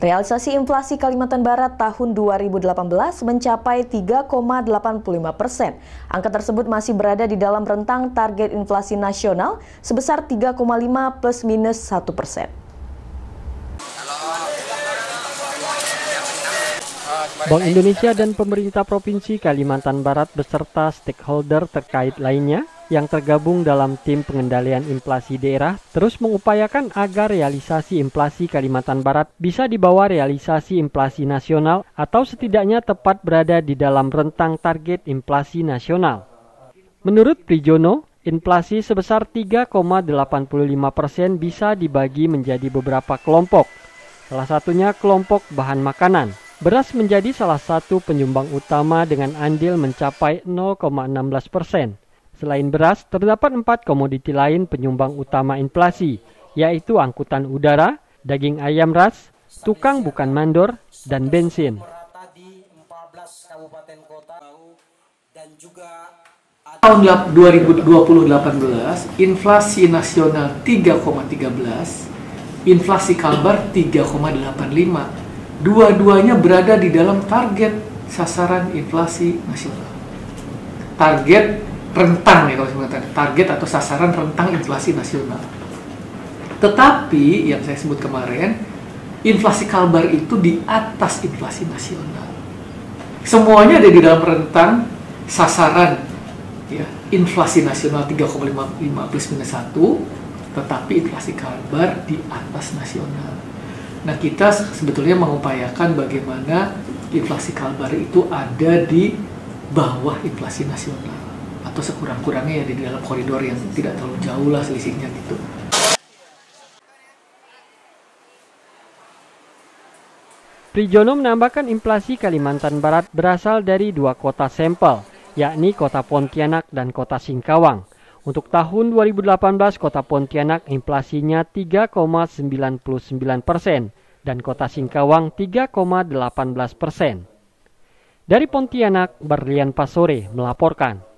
Realisasi inflasi Kalimantan Barat tahun 2018 mencapai 3,85 persen. Angka tersebut masih berada di dalam rentang target inflasi nasional sebesar 3,5 plus minus 1 persen. Bank Indonesia dan pemerintah Provinsi Kalimantan Barat beserta stakeholder terkait lainnya yang tergabung dalam tim pengendalian inflasi daerah terus mengupayakan agar realisasi inflasi Kalimantan Barat bisa dibawa realisasi inflasi nasional atau setidaknya tepat berada di dalam rentang target inflasi nasional. Menurut Prijono, inflasi sebesar 3,85 persen bisa dibagi menjadi beberapa kelompok. Salah satunya kelompok bahan makanan. Beras menjadi salah satu penyumbang utama dengan andil mencapai 0,16 persen. Selain beras, terdapat empat komoditi lain penyumbang utama inflasi, yaitu angkutan udara, daging ayam ras, tukang bukan mandor, dan bensin. Tahun 2020-18, inflasi nasional 3,13, inflasi kalbar 3,85. Dua-duanya berada di dalam target sasaran inflasi nasional. Target rentang ya kalau saya target atau sasaran rentang inflasi nasional. Tetapi yang saya sebut kemarin, inflasi kalbar itu di atas inflasi nasional. Semuanya ada di dalam rentang sasaran ya, inflasi nasional 3,55 plus minus 1, tetapi inflasi kalbar di atas nasional. Nah kita sebetulnya mengupayakan bagaimana inflasi kalbar itu ada di bawah inflasi nasional atau sekurang-kurangnya ya di dalam koridor yang tidak terlalu jauh lah selisihnya gitu. Prijono menambahkan inflasi Kalimantan Barat berasal dari dua kota sampel, yakni kota Pontianak dan kota Singkawang. Untuk tahun 2018, kota Pontianak inflasinya 3,99 persen dan kota Singkawang 3,18 persen. Dari Pontianak, Berlian Pasore melaporkan.